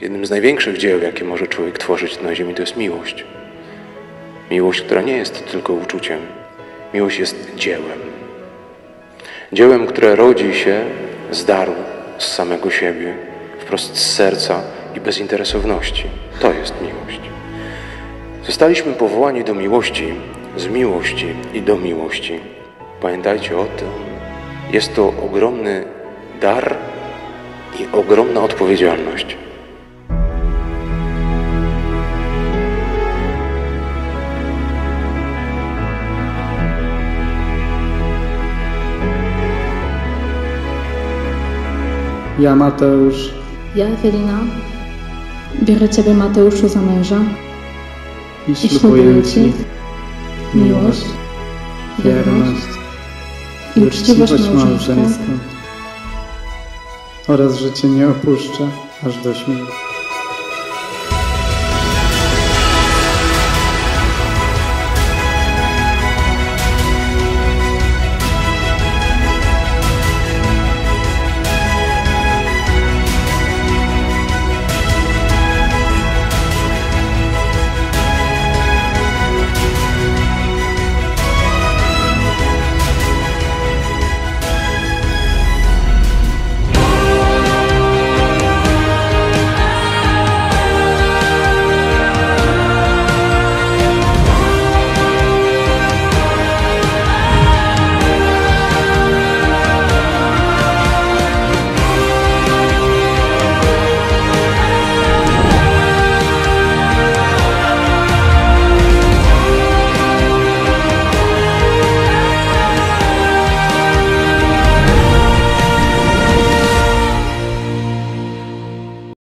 Jednym z największych dzieł, jakie może człowiek tworzyć na ziemi, to jest miłość. Miłość, która nie jest tylko uczuciem. Miłość jest dziełem. Dziełem, które rodzi się z daru, z samego siebie, wprost z serca i bezinteresowności. To jest miłość. Zostaliśmy powołani do miłości, z miłości i do miłości. Pamiętajcie o tym. Jest to ogromny dar i ogromna odpowiedzialność. Ja, Mateusz, Ja, Ewelina, biorę Ciebie, Mateuszu, za męża i ślubuję Ci miłość, wierność i uczciwość małżeńską. Oraz że Cię nie opuszczę aż do śmierci.